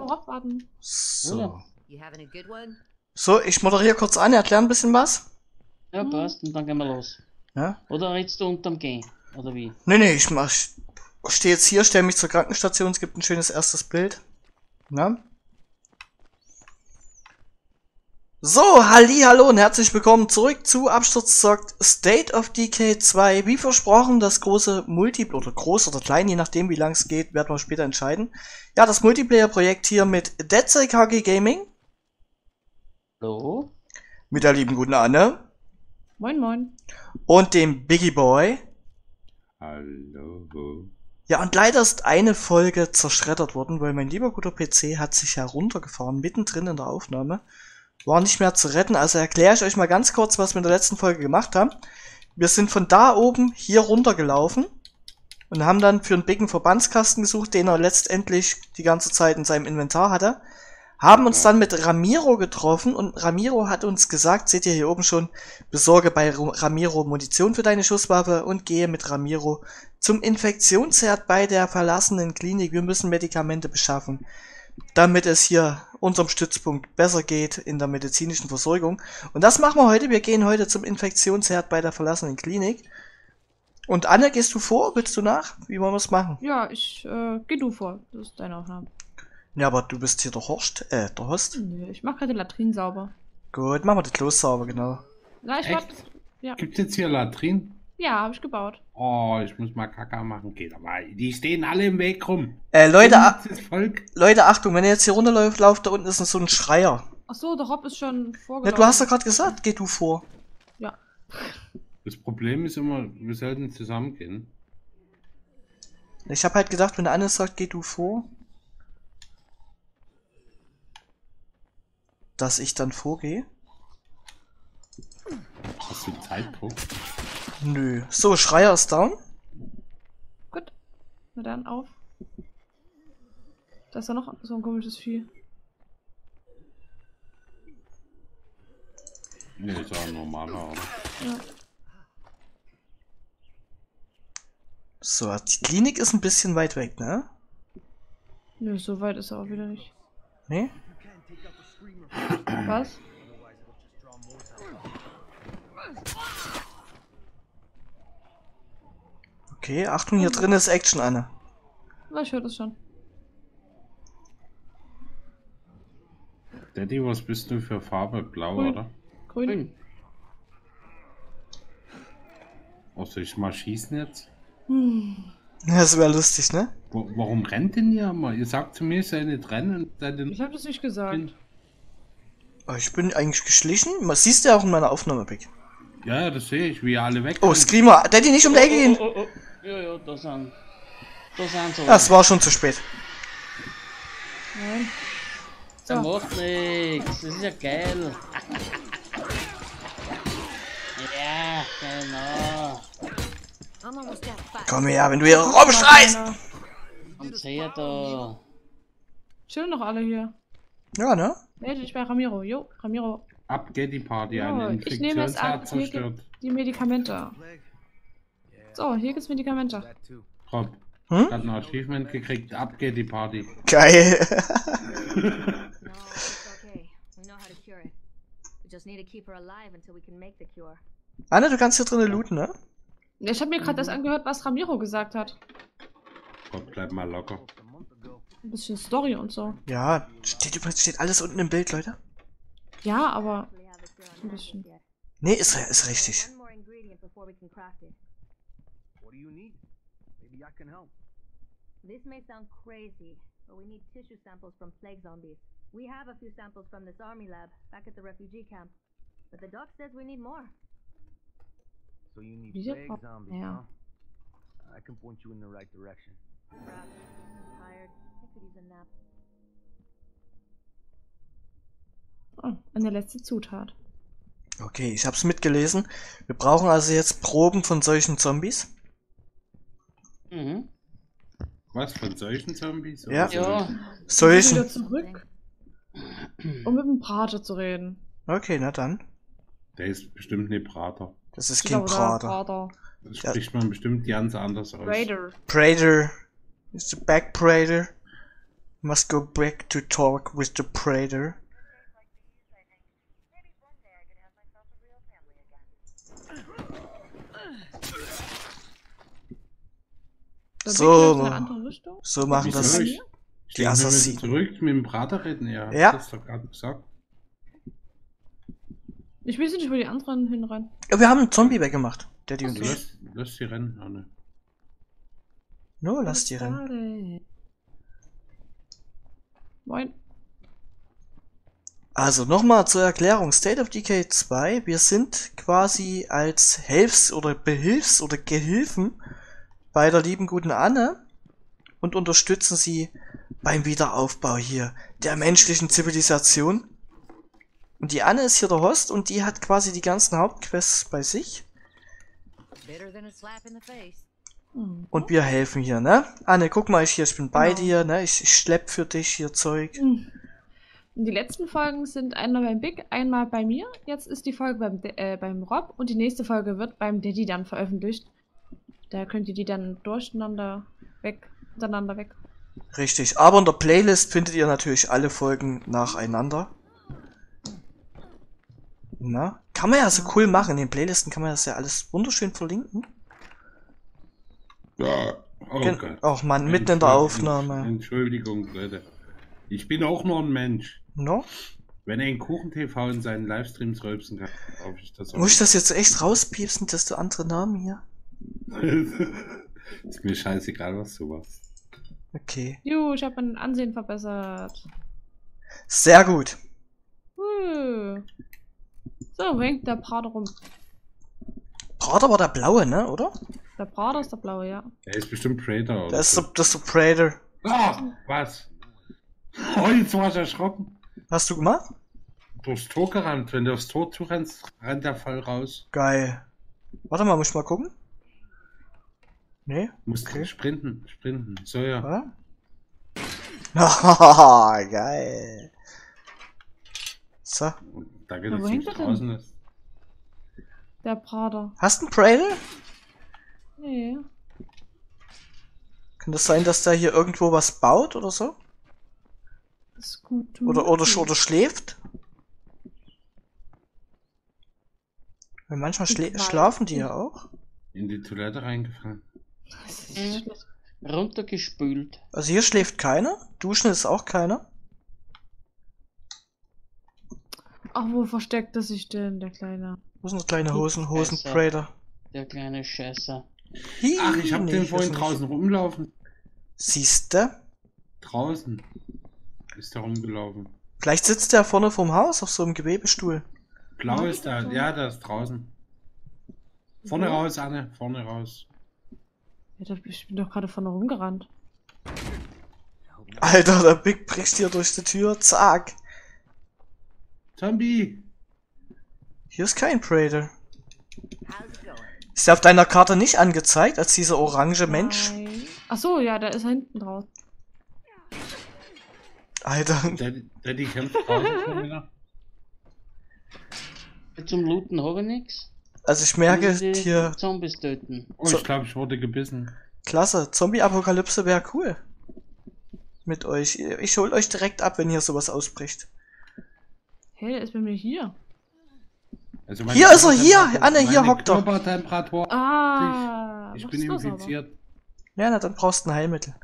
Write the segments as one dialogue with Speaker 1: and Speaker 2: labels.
Speaker 1: abwarten.
Speaker 2: So.
Speaker 3: You having a good one?
Speaker 2: So, ich moderiere kurz an, erkläre ein bisschen was.
Speaker 4: Ja, passt, und dann gehen wir los.
Speaker 2: Ja?
Speaker 4: Oder redst du unterm Gehen? Oder wie?
Speaker 2: Nee, nee, ich mach, ich stehe jetzt hier, stelle mich zur Krankenstation, es gibt ein schönes erstes Bild. Na? So, halli, hallo und herzlich willkommen zurück zu Absturz zockt State of Decay 2. Wie versprochen, das große Multiplayer, oder groß oder klein, je nachdem wie lang es geht, werden wir später entscheiden. Ja, das Multiplayer-Projekt hier mit Dead KG Gaming,
Speaker 4: Hallo?
Speaker 2: mit der lieben guten Anne
Speaker 1: Moin, moin.
Speaker 2: und dem Biggie Boy.
Speaker 5: Hallo.
Speaker 2: Ja, und leider ist eine Folge zerschreddert worden, weil mein lieber guter PC hat sich heruntergefahren, mittendrin in der Aufnahme. War nicht mehr zu retten, also erkläre ich euch mal ganz kurz, was wir in der letzten Folge gemacht haben. Wir sind von da oben hier runtergelaufen und haben dann für einen dicken Verbandskasten gesucht, den er letztendlich die ganze Zeit in seinem Inventar hatte. Haben uns dann mit Ramiro getroffen und Ramiro hat uns gesagt, seht ihr hier oben schon, besorge bei Ramiro Munition für deine Schusswaffe und gehe mit Ramiro zum Infektionsherd bei der verlassenen Klinik. Wir müssen Medikamente beschaffen, damit es hier unserem Stützpunkt besser geht in der medizinischen Versorgung. Und das machen wir heute. Wir gehen heute zum Infektionsherd bei der verlassenen Klinik. Und Anne, gehst du vor? Willst du nach? Wie wollen wir es machen?
Speaker 1: Ja, ich, äh, geh du vor. Das ist deine Aufnahme.
Speaker 2: Ja, aber du bist hier der Horst, äh, der Host.
Speaker 1: Nö, ich mach gerade die Latrinen sauber.
Speaker 2: Gut, machen wir das Klos sauber, genau.
Speaker 1: Na, ich
Speaker 5: Echt?
Speaker 1: warte. Ja.
Speaker 5: Gibt's jetzt hier Latrin?
Speaker 1: Ja, habe ich gebaut.
Speaker 5: Oh, ich muss mal Kaka machen. Geht aber. Die stehen alle im Weg rum.
Speaker 2: Äh, Leute, a-
Speaker 5: Das Volk.
Speaker 2: Leute, Achtung, wenn ihr jetzt hier runterläuft, lauft, da unten ist so ein Schreier.
Speaker 1: Ach so, der Rob ist schon
Speaker 2: Ja,
Speaker 1: vorgelaufen.
Speaker 2: du hast doch gerade gesagt, geh du vor.
Speaker 1: Ja.
Speaker 5: Das Problem ist immer, wir sollten zusammengehen.
Speaker 2: Ich habe halt gedacht, wenn der Anne sagt, geh du vor, dass ich dann vorgehe.
Speaker 5: Hast du Zeitdruck?
Speaker 2: Nö. So, Schreier ist down.
Speaker 1: Gut. Na dann, auf. Da ist ja noch so ein komisches Vieh.
Speaker 5: Nee, ist ja ein normaler, oder?
Speaker 1: Ja.
Speaker 2: So, die Klinik ist ein bisschen weit weg, ne?
Speaker 1: Nö, so weit ist er auch wieder nicht.
Speaker 2: Nee?
Speaker 1: Was?
Speaker 2: Okay, Achtung, hier drin ist Action, Anne.
Speaker 1: Na, ich höre das schon.
Speaker 5: Daddy, was bist du für Farbe? Blau,
Speaker 1: Grün.
Speaker 5: oder?
Speaker 1: Grün.
Speaker 4: Grün.
Speaker 5: Oh, soll ich mal schießen jetzt?
Speaker 1: Hm.
Speaker 2: Das wäre lustig, ne?
Speaker 5: Wo, warum rennt denn ihr immer? Ihr sagt zu mir, ihr seid nicht rennen
Speaker 1: Ich habe das nicht gesagt.
Speaker 2: Oh, ich bin eigentlich geschlichen. Man siehst ja auch in meiner Aufnahme, Big.
Speaker 5: Ja, das sehe ich, wie ihr alle weg
Speaker 2: Oh, Screamer, Daddy nicht um die Ecke gehen.
Speaker 4: Oh, oh, oh. Ja, ja, da sind. Da sind so.
Speaker 2: Das war schon zu spät.
Speaker 1: Nein.
Speaker 4: Der
Speaker 1: So.
Speaker 4: macht nix. Das ist ja geil. ja, genau.
Speaker 2: Komm her, wenn du hier rumschreist.
Speaker 4: Und seht da.
Speaker 1: Chillen doch alle hier.
Speaker 2: Ja, ne?
Speaker 1: Melde dich bei Ramiro. Jo, Ramiro.
Speaker 5: Ab geht die Party,
Speaker 1: Ja,
Speaker 5: eine
Speaker 1: nehme Hier
Speaker 5: zerstört.
Speaker 1: die Medikamente. So, hier gibt's Medikamente.
Speaker 5: Rob,
Speaker 2: Hm?
Speaker 5: hat ein Achievement gekriegt, ab geht die Party.
Speaker 2: Geil.
Speaker 3: No, it's okay. We know how to cure it. We just need to keep her alive until we can make the cure.
Speaker 2: Anne, du kannst hier drinnen looten, ne?
Speaker 1: Ich habe mir gerade das angehört, was Ramiro gesagt hat.
Speaker 5: Rob, bleib mal locker.
Speaker 1: Ein bisschen Story und so.
Speaker 2: Ja, steht übrigens steht alles unten im Bild, Leute.
Speaker 1: Ja, aber Ein bisschen.
Speaker 2: Nee, ist, ist richtig.
Speaker 6: What do you need? Maybe I can help.
Speaker 3: This may sound crazy, but we need tissue samples from plague zombies. We have a few samples from this army lab back at the refugee camp, but the doc says we need more.
Speaker 6: So you need
Speaker 1: Wieso
Speaker 6: plague zombies,
Speaker 1: ja.
Speaker 6: huh? I can point you in the right direction.
Speaker 3: Perhaps. I'm tired. I could use a nap.
Speaker 1: oh, eine letzte Zutat.
Speaker 2: Okay, ich hab's mitgelesen. Wir brauchen also jetzt Proben von solchen Zombies.
Speaker 4: Mhm.
Speaker 5: Was, von solchen Zombies?
Speaker 2: Ja.
Speaker 4: Ja.
Speaker 1: Wieder
Speaker 2: Solchen.
Speaker 1: zurück, um mit dem Prater zu reden.
Speaker 2: Okay, na dann.
Speaker 5: Der ist bestimmt nicht Prater.
Speaker 2: Das ist
Speaker 1: Ich
Speaker 2: kein
Speaker 1: glaube,
Speaker 2: Prater.
Speaker 1: Prater.
Speaker 5: Das
Speaker 2: Ja.
Speaker 5: spricht man bestimmt ganz anders aus.
Speaker 1: Raider.
Speaker 2: Prater. Ist der Back Prater. Must go back to talk with the Praetor.
Speaker 1: Der
Speaker 2: So.
Speaker 1: In eine andere Richtung.
Speaker 2: So machen
Speaker 5: Wieso?
Speaker 2: das.
Speaker 5: Ich, ich
Speaker 2: Die Assassinen.
Speaker 5: zurück mit dem Prater reden, ja.
Speaker 2: Ja.
Speaker 5: Das doch gerade gesagt.
Speaker 1: Ich weiß nicht, wo die anderen hinrennen.
Speaker 2: Ja, wir haben einen Zombie weggemacht. Der die und ich.
Speaker 5: Lass, lass die rennen, Anne.
Speaker 2: No, lass die rennen.
Speaker 1: Moin.
Speaker 2: Also nochmal zur Erklärung. State of Decay 2. Wir sind quasi als Helfs- oder Behilfs- oder Gehilfen bei der lieben guten Anne und unterstützen sie beim Wiederaufbau hier der menschlichen Zivilisation. Und die Anne ist hier der Host und die hat quasi die ganzen Hauptquests bei sich.
Speaker 7: Better than a slap in the face.
Speaker 1: Hm.
Speaker 2: Und wir helfen hier, ne? Anne, guck mal, ich hier, ich bin bei
Speaker 1: Genau.
Speaker 2: dir, ne? Ich, ich schlepp für dich hier Zeug.
Speaker 1: Hm. Und Die letzten Folgen sind einmal beim Big, einmal bei mir. Jetzt ist die Folge beim, äh, beim Rob und die nächste Folge wird beim Daddy dann veröffentlicht. Da könnt ihr die dann durcheinander weg, untereinander weg.
Speaker 2: Richtig. Aber in der Playlist findet ihr natürlich alle Folgen nacheinander. Na? Kann man ja so cool machen. In den Playlisten kann man das ja alles wunderschön verlinken.
Speaker 5: Ja. Oh
Speaker 2: Gen-
Speaker 5: Gott.
Speaker 2: Och man, mitten in der Aufnahme.
Speaker 5: Entschuldigung, Leute. Ich bin auch nur ein Mensch.
Speaker 2: No?
Speaker 5: Wenn er in Kuchen-TV in seinen Livestreams rülpsen kann, darf ich das auch.
Speaker 2: Muss ich das jetzt echt rauspiepsen, dass du andere Namen hier?
Speaker 5: Ist mir scheißegal, was du machst.
Speaker 2: Okay.
Speaker 1: Juhu, ich habe mein Ansehen verbessert.
Speaker 2: Sehr gut.
Speaker 1: Uh. So, wo hängt der Prater rum?
Speaker 2: Prater war der blaue, ne? Oder?
Speaker 1: Der Prater ist der blaue, ja.
Speaker 5: Er ist bestimmt Prater. Oder
Speaker 2: Das ist
Speaker 5: so.
Speaker 2: der, das ist der Praetor.
Speaker 5: Ah, was? Oh, jetzt war ich erschrocken.
Speaker 2: Hast du gemacht?
Speaker 5: Durchs Tor gerannt. Wenn du aufs Tor zurennst, rennt der voll raus.
Speaker 2: Geil. Warte mal, muss ich mal gucken? Nee?
Speaker 5: Musst
Speaker 2: Okay.
Speaker 5: sprinten, sprinten. So, ja.
Speaker 2: Oder? Hahaha, geil. So.
Speaker 1: Wo
Speaker 5: du
Speaker 1: hängt
Speaker 5: nicht
Speaker 1: denn?
Speaker 5: draußen ist.
Speaker 1: Der Prater.
Speaker 2: Hast du einen Praetor?
Speaker 1: Nee.
Speaker 2: Kann das sein, dass der hier irgendwo was baut oder so?
Speaker 1: Das ist gut.
Speaker 2: Oder, oder, oder schläft? Weil manchmal
Speaker 1: weiß
Speaker 2: schlafen die ja auch.
Speaker 5: In die Toilette reingefallen.
Speaker 1: Schlecht.
Speaker 4: Runtergespült.
Speaker 2: Also hier schläft keiner. Duschen ist auch keiner.
Speaker 1: Ach, wo versteckt er sich denn, der Kleine?
Speaker 2: Wo sind der kleine Hosen, Hosen. Praetor?
Speaker 4: Der kleine Scheißer.
Speaker 2: Hi,
Speaker 5: Ach, ich hab
Speaker 2: nee,
Speaker 5: den vorhin draußen rumlaufen.
Speaker 2: Siehste?
Speaker 5: Draußen. Ist der rumgelaufen.
Speaker 2: Vielleicht sitzt der vorne vorm Haus auf so einem Gewebestuhl.
Speaker 5: Blau
Speaker 1: Ja,
Speaker 5: ist da. Ja, der ist draußen. Vorne raus, Anne. Vorne raus.
Speaker 1: Da- ich bin doch gerade vorne rumgerannt.
Speaker 2: Alter, der Big bricht hier durch die Tür. Zack.
Speaker 5: Zombie!
Speaker 2: Hier ist kein
Speaker 7: going?
Speaker 2: Ist der auf deiner Karte nicht angezeigt, als dieser orange Mensch?
Speaker 1: Nein. Ach so, ja, der ist da hinten drauf.
Speaker 2: Alter.
Speaker 5: Daddy, Daddy kämpft wieder.
Speaker 4: Zum Looten habe ich nichts.
Speaker 2: Also ich merke
Speaker 4: ich
Speaker 2: hier,
Speaker 4: Zombies töten.
Speaker 5: Oh, ich glaube, ich wurde gebissen.
Speaker 2: klasse, Zombie-Apokalypse wäre cool. Mit euch. Ich hol euch direkt ab, wenn hier sowas ausbricht.
Speaker 1: Hey, der ist bei mir hier.
Speaker 5: Also
Speaker 2: Hier ist er, hier! Anne, hier hockt er.
Speaker 1: Ah,
Speaker 5: ich
Speaker 1: was
Speaker 5: bin infiziert.
Speaker 2: Ja, na, dann brauchst du ein Heilmittel.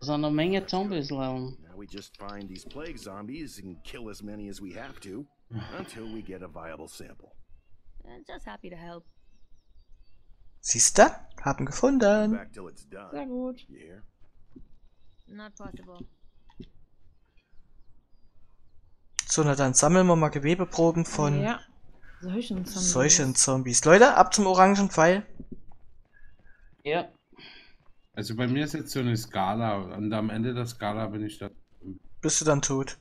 Speaker 4: Da sind eine Menge Zombies.
Speaker 8: Now we just find these plague zombies and kill as many as we have to until we get a viable sample.
Speaker 3: Uh, just happy to help.
Speaker 2: Siehste? Haben gefunden.
Speaker 1: Sehr gut.
Speaker 3: Not possible.
Speaker 2: So, na dann sammeln wir mal Gewebeproben von
Speaker 1: Ja. Solchen Zombies.
Speaker 2: solchen Zombies. Leute, ab zum orangen Pfeil.
Speaker 4: Ja.
Speaker 5: Also bei mir ist jetzt so eine Skala und am Ende der Skala bin ich da.
Speaker 2: Bist du dann tot.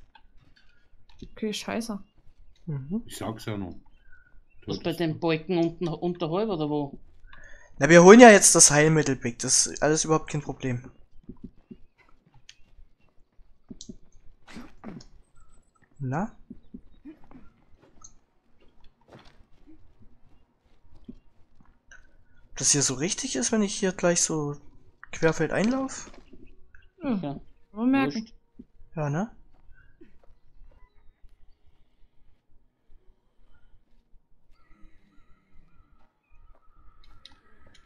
Speaker 1: Okay, scheiße.
Speaker 2: Mhm.
Speaker 5: Ich sag's ja noch.
Speaker 4: Was bei den Balken unten unterhalb oder wo?
Speaker 2: Na, wir holen ja jetzt das Heilmittel, Big. Das ist alles überhaupt kein Problem. Na? Ob das hier so richtig ist, wenn ich hier gleich so querfeld einlauf?
Speaker 1: Ja.
Speaker 4: Wurscht.
Speaker 2: Ja, ne?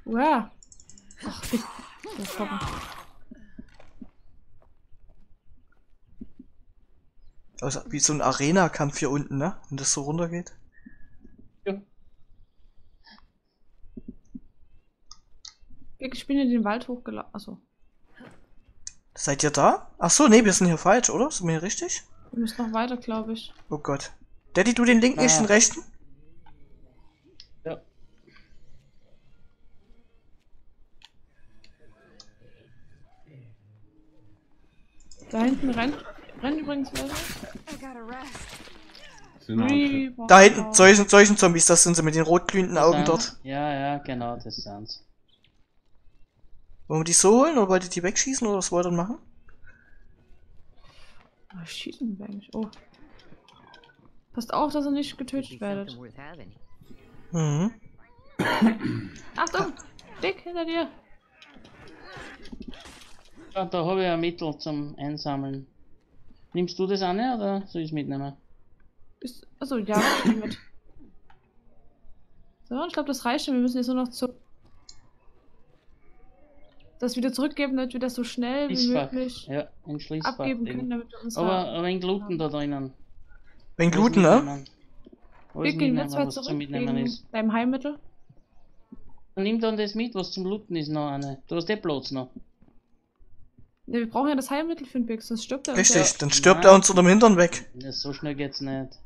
Speaker 1: Uah. Ach, Big. Das.
Speaker 2: Also wie so ein Arena-Kampf hier unten, ne? Wenn das so runtergeht.
Speaker 4: Ja.
Speaker 1: Ich bin in den Wald hochgelaufen. Achso.
Speaker 2: Seid ihr da? Ach so, nee, wir sind hier falsch, oder? Sind wir hier richtig?
Speaker 1: Wir müssen noch weiter, glaube ich.
Speaker 2: Oh Gott. Daddy, du den linken, ich
Speaker 4: Ah.
Speaker 2: den rechten?
Speaker 1: Da hinten rennt, rennt übrigens welche.
Speaker 2: Da hinten, solchen, solchen Zombies, das sind sie mit den rotglühenden Augen
Speaker 4: Ja,
Speaker 2: dort.
Speaker 4: Ja, ja, genau, das sind's.
Speaker 2: Wollen wir die so holen oder wollt ihr die wegschießen oder was wollt ihr machen?
Speaker 1: Oh, schießen wir eigentlich. Oh. Passt auf, dass ihr nicht getötet werdet.
Speaker 2: Mhm.
Speaker 1: Achtung! Dick, hinter dir!
Speaker 4: Ja, da habe ich ein Mittel zum Einsammeln. Nimmst du das an oder soll ich es mitnehmen?
Speaker 1: Ist, achso, ja, ich nehm mit. So, ich glaube, das reicht schon. Wir müssen jetzt nur noch zu. Das wieder zurückgeben, damit wir das so schnell wie
Speaker 4: Schließfach.
Speaker 1: möglich
Speaker 4: Ja, ein
Speaker 1: abgeben
Speaker 4: eben.
Speaker 1: können, damit wir uns
Speaker 4: Aber ein wenig Gluten da drinnen. Alles
Speaker 2: Gluten, ne?
Speaker 1: Wir gehen
Speaker 4: was zum
Speaker 1: zurück
Speaker 4: Mitnehmen
Speaker 1: wegen
Speaker 4: ist.
Speaker 1: deinem Heilmittel.
Speaker 4: Dann nimm dann das mit, was zum Looten ist noch eine. Du hast eh Platz noch.
Speaker 1: Ne, wir brauchen ja das Heilmittel für den Big, sonst stirbt er. uns
Speaker 2: Richtig,
Speaker 1: Ja.
Speaker 2: dann stirbt
Speaker 4: Ja.
Speaker 2: er uns unterm Hintern weg.
Speaker 4: Das, so schnell geht's nicht.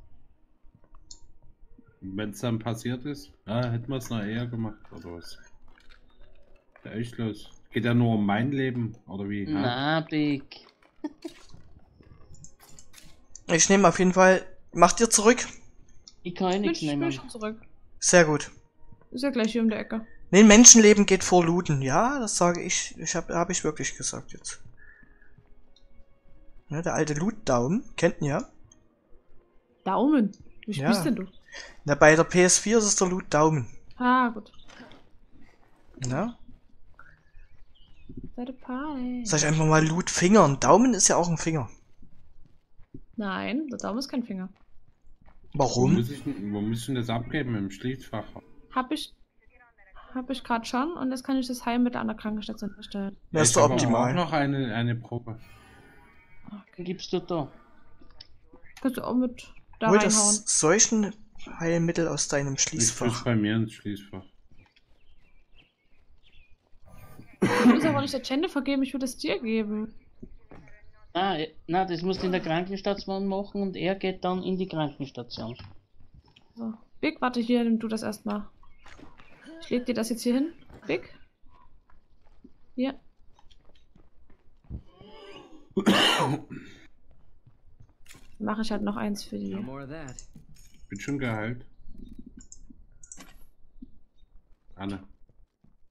Speaker 5: Wenn es dann passiert ist, ja, hätten wir es noch eher gemacht, oder was? Ja, echt los. Geht ja nur um mein Leben, oder wie? Ja?
Speaker 4: Na, Big.
Speaker 2: Ich nehme auf jeden Fall. Macht ihr zurück?
Speaker 4: Ich kann eh
Speaker 1: Ich
Speaker 4: nichts
Speaker 1: ich bin
Speaker 4: nehmen.
Speaker 1: schon zurück.
Speaker 2: Sehr gut.
Speaker 1: Ist ja gleich hier um der Ecke.
Speaker 2: Nee, Menschenleben geht vor Looten. Ja, das sage ich. Ich habe hab ich wirklich gesagt jetzt. Ja, der alte Loot-Daumen. Kennt ihr ja?
Speaker 1: Daumen. Wie
Speaker 2: Ja.
Speaker 1: spielst denn du?
Speaker 2: Na, bei der PS4 ist es der Loot-Daumen.
Speaker 1: Ah, gut.
Speaker 2: Ja?
Speaker 1: Seite Party.
Speaker 2: Sag ich einfach mal Loot-Finger. Ein Daumen ist ja auch ein Finger.
Speaker 1: Nein, der Daumen ist kein Finger.
Speaker 5: Wo
Speaker 2: Warum?
Speaker 5: muss, ich, denn- wo muss ich denn das abgeben? Im Schließfach?
Speaker 1: Hab ich. Hab ich gerade schon und jetzt kann ich das Heilmittel an der Krankenstation herstellen.
Speaker 2: Das ist
Speaker 5: ich
Speaker 2: doch
Speaker 5: habe auch
Speaker 2: optimal.
Speaker 5: noch eine, eine Probe.
Speaker 4: Dann gibst du da.
Speaker 1: Kannst du auch mit da
Speaker 2: Hol das solchen Heilmittel aus deinem
Speaker 5: Ich
Speaker 2: Schließfach.
Speaker 5: bei mir ins Schließfach.
Speaker 1: Ich will es aber nicht der Chende vergeben, ich würde es dir geben.
Speaker 4: Ah, na, das musst du in der Krankenstation machen und er geht dann in die Krankenstation.
Speaker 1: So. Big, warte hier, nimm du das erstmal. Ich leg dir das jetzt hier hin. Big. Hier. Mache ich halt noch eins für die.
Speaker 5: Bin schon geheilt. Anne.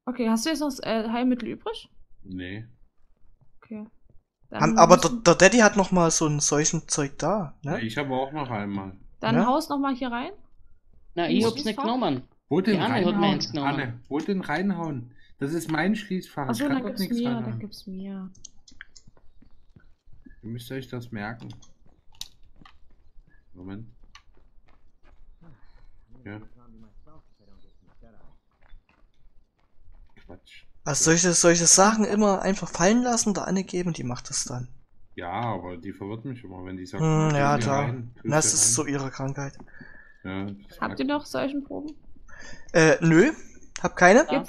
Speaker 1: Okay, hast du jetzt noch das äh, Heilmittel übrig?
Speaker 5: Nee.
Speaker 1: Okay. Dann,
Speaker 2: aber der, Daddy hat noch mal so ein solchen Zeug da,
Speaker 5: Ja,
Speaker 2: ne?
Speaker 5: ich habe auch noch einmal.
Speaker 1: dann
Speaker 2: Ja?
Speaker 1: haus noch mal hier rein.
Speaker 4: Na, ich hab's nicht genommen.
Speaker 5: Wo denn reinhauen? Anne, wo denn reinhauen? Das ist mein Schließfach.
Speaker 1: Achso,
Speaker 5: ich
Speaker 1: dann
Speaker 5: nichts
Speaker 1: mir, dann
Speaker 5: reinhauen.
Speaker 1: gib's mir.
Speaker 5: Ihr müsst euch das merken. Moment. Ja. Quatsch.
Speaker 2: Also solche, solche Sachen immer einfach fallen lassen, der Anne geben, die macht das dann.
Speaker 5: Ja, aber die verwirrt mich immer, wenn die sagt,
Speaker 2: Hm, ja, klar.
Speaker 5: rein,
Speaker 2: Das ist so
Speaker 5: rein.
Speaker 2: ihre Krankheit.
Speaker 5: Ja, das
Speaker 1: Habt ihr noch solchen Proben?
Speaker 2: Äh, nö. Hab keine.
Speaker 4: Ja.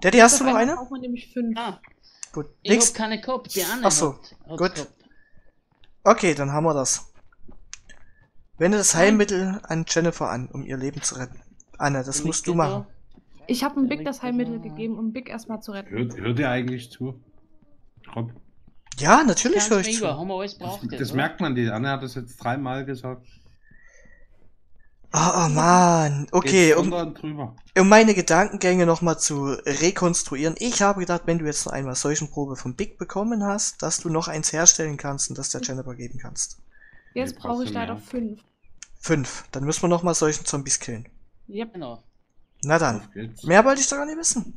Speaker 2: Daddy, hast du noch eine?
Speaker 1: braucht man nämlich fünf.
Speaker 4: Ah,
Speaker 2: Gut.
Speaker 4: ich
Speaker 2: Nix.
Speaker 4: hab keine gehabt. Die Anne
Speaker 2: Ach so,
Speaker 4: hat, hat's
Speaker 2: gut.
Speaker 4: gehabt.
Speaker 2: Okay, dann haben wir das. Wende das Heilmittel an Jennifer an, um ihr Leben zu retten. Anne, das musst du machen.
Speaker 1: Ich habe dem Big das Heilmittel gegeben, um Big erstmal zu retten.
Speaker 5: Hört, hört ihr eigentlich zu? Rob?
Speaker 2: Ja, natürlich höre ich zu.
Speaker 4: haben wir alles
Speaker 5: Das, das merkt man, die Anne hat das jetzt dreimal gesagt.
Speaker 2: Oh, oh Mann. Okay, um, um meine Gedankengänge nochmal zu rekonstruieren. Ich habe gedacht, wenn du jetzt noch einmal Seuchenprobe von Big bekommen hast, dass du noch eins herstellen kannst und das der Jennifer geben kannst.
Speaker 1: Jetzt brauche ich leider fünf.
Speaker 2: Fünf. Dann müssen wir nochmal solchen Zombies killen.
Speaker 1: Yep.
Speaker 4: Genau.
Speaker 2: Na dann. Mehr wollte ich doch gar nicht wissen.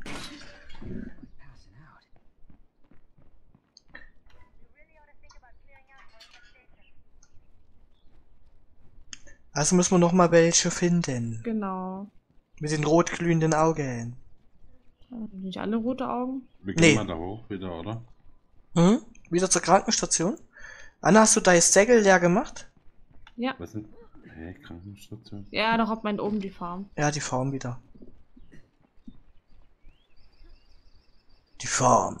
Speaker 2: Also müssen wir noch mal welche finden.
Speaker 1: Genau.
Speaker 2: Mit den rot glühenden Augen.
Speaker 1: Äh, Nicht alle rote Augen.
Speaker 5: Wir
Speaker 2: Nee.
Speaker 5: gehen mal da hoch wieder, oder?
Speaker 2: Mhm. Wieder zur Krankenstation. Anna, hast du dein Sägel leer gemacht?
Speaker 1: Ja.
Speaker 5: Was sind. Hä, Krankenstation?
Speaker 1: Ja, doch hat meint oben die Farm.
Speaker 2: Ja, die Farm wieder. Die Farm.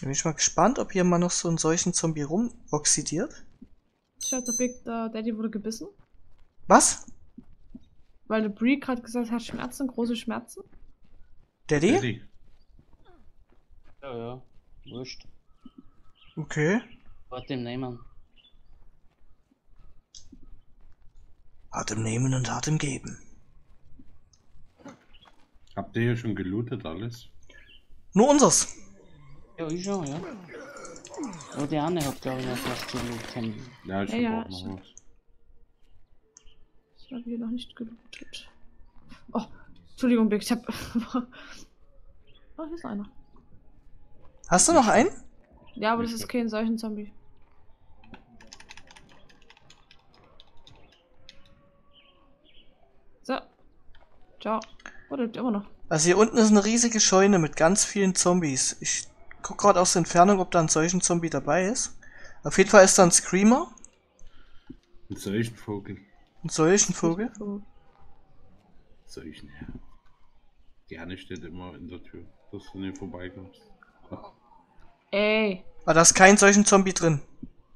Speaker 2: Bin ich mal gespannt, ob hier mal noch so einen solchen Zombie rumoxidiert.
Speaker 1: Der Big der Daddy wurde gebissen.
Speaker 2: Was?
Speaker 1: Weil der Brie gerade gesagt hat, Schmerzen, große Schmerzen.
Speaker 2: Daddy?
Speaker 5: Daddy.
Speaker 4: Ja, ja. Wurscht.
Speaker 2: Okay.
Speaker 4: Warte ihm nehmen.
Speaker 2: Hart im Nehmen und hart im Geben.
Speaker 5: Habt ihr hier schon gelootet alles?
Speaker 2: Nur unseres.
Speaker 4: Ja, ich schon, ja. Aber die Anne hat, glaube ich, noch was zu looten.
Speaker 5: Ja, ich
Speaker 1: Ja, ja,
Speaker 5: hab auch
Speaker 1: ich-
Speaker 5: noch was.
Speaker 1: Ich habe hier noch nicht gelootet. Oh, Entschuldigung, Big, ich hab. oh, hier ist einer.
Speaker 2: Hast du noch einen?
Speaker 1: Ja, aber das ist kein solchen Zombie. So. Ciao. Oh, der lebt immer noch.
Speaker 2: Also hier unten ist eine riesige Scheune mit ganz vielen Zombies. Ich guck gerade aus der Entfernung, ob da ein solchen Zombie dabei ist. Auf jeden Fall ist da ein Screamer,
Speaker 5: Ein solchen Vogel.
Speaker 2: ein solchen Vogel.
Speaker 5: Solchen, ja. Anne steht immer in der Tür, dass du nicht vorbeikommst.
Speaker 1: Ey,
Speaker 2: Aber da ist kein solchen Zombie drin.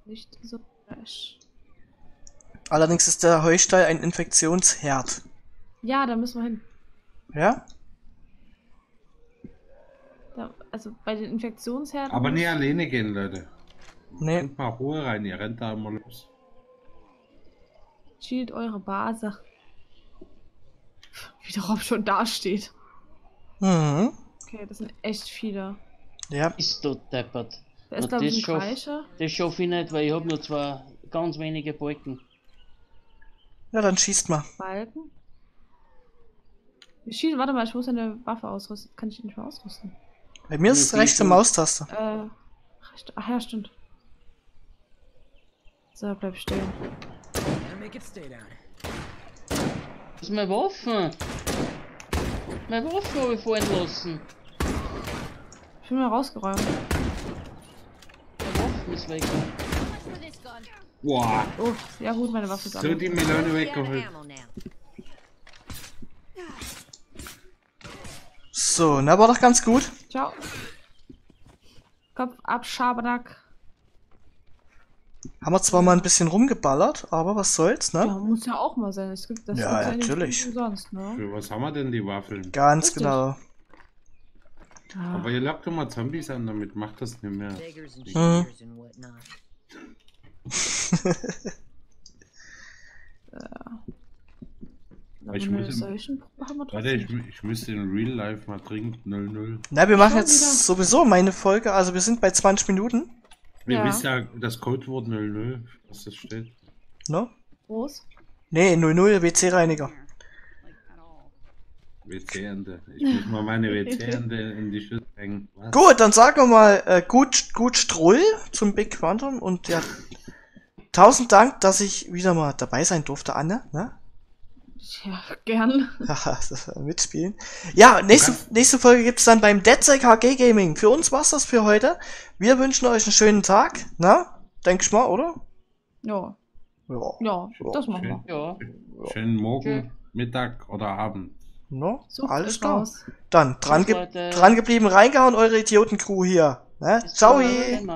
Speaker 1: nicht so fresh.
Speaker 2: Allerdings ist der Heustall ein Infektionsherd.
Speaker 1: Ja, da müssen wir hin.
Speaker 2: Ja?
Speaker 1: Da, also bei den Infektionsherden.
Speaker 5: Aber nie alleine gehen, Leute.
Speaker 2: Nee.
Speaker 5: Bringt mal Ruhe rein, ihr rennt da immer los.
Speaker 1: Shield eure Base. Wie der Rob schon dasteht.
Speaker 2: Mhm.
Speaker 1: Okay, das sind echt viele.
Speaker 2: Ja.
Speaker 4: Ist du deppert.
Speaker 1: Da ist, glaube ich,
Speaker 4: das
Speaker 1: ein
Speaker 4: schafft-
Speaker 1: Kreischer.
Speaker 4: Das schaffe ich nicht, weil ich habe nur zwei ganz wenige Balken.
Speaker 2: Ja, dann schießt mal.
Speaker 1: Balken. Shield, warte mal, ich muss eine Waffe ausrüsten. Kann ich die nicht mehr ausrüsten?
Speaker 2: Bei mir ist es rechte Maustaste.
Speaker 1: Äh, recht, ach ja, stimmt. So, bleib stehen.
Speaker 4: Das ist meine Waffe. Meine Waffe habe ich fallen lassen.
Speaker 1: Ich bin mal rausgeräumt.
Speaker 4: Meine Waffe ist weg.
Speaker 5: Boah,
Speaker 1: Oh, ja gut, meine Waffe ist
Speaker 5: so
Speaker 1: ab.
Speaker 5: die Melone weggeholt.
Speaker 2: So, na war doch ganz gut.
Speaker 1: Ciao. Kopf ab, Schabernack.
Speaker 2: Haben wir zwar mal ein bisschen rumgeballert, aber was soll's,
Speaker 1: Ja,
Speaker 2: ne?
Speaker 1: muss ja auch mal sein. Es gibt das
Speaker 2: Ja,
Speaker 1: nicht
Speaker 2: natürlich.
Speaker 1: Umsonst, ne?
Speaker 5: Für was haben wir denn die Waffeln?
Speaker 2: Ganz
Speaker 1: Richtig.
Speaker 2: genau.
Speaker 1: Ja.
Speaker 5: Aber ihr lockt doch mal Zombies an, damit macht das nicht mehr.
Speaker 7: Beggars and
Speaker 2: Mhm.
Speaker 7: shooters and whatnot.
Speaker 1: Aber
Speaker 5: Ich
Speaker 1: wir
Speaker 5: Warte, ich, ich müsste in Real Life mal dringend 0-0.
Speaker 2: Na, wir machen
Speaker 1: Schon
Speaker 2: jetzt
Speaker 1: wieder.
Speaker 2: sowieso meine Folge, also wir sind bei 20 Minuten,
Speaker 5: Wir
Speaker 1: Ja.
Speaker 5: wissen ja das Codewort 00, was das steht.
Speaker 2: ne?
Speaker 1: Groß.
Speaker 2: Nee, 00 WC-Reiniger.
Speaker 5: WC-Ende. Ich muss mal meine WC-Ende in die Schüssel hängen. Was?
Speaker 2: Gut, dann sagen wir mal äh, gut, gut Strull zum Big Quantum und ja, tausend Dank, dass ich wieder mal dabei sein durfte, Anne, ne?
Speaker 1: Ja, gern.
Speaker 2: Haha, das war mitspielen. Ja, nächste, nächste Folge gibt's dann beim DeadSec HG Gaming. Für uns war's das für heute. Wir wünschen euch einen schönen Tag, na? Denk ich mal, oder?
Speaker 1: Ja,
Speaker 2: Ja.
Speaker 1: ja, das machen wir.
Speaker 4: Ja.
Speaker 5: Schönen Morgen,
Speaker 4: Okay.
Speaker 5: Mittag oder Abend.
Speaker 2: No?
Speaker 1: Sucht
Speaker 2: Alles klar.
Speaker 1: raus.
Speaker 2: Dann dran, ge
Speaker 4: Leute.
Speaker 2: dran geblieben, reingehauen, eure Idioten-Crew hier. Ne? Ciao!
Speaker 4: zum nächsten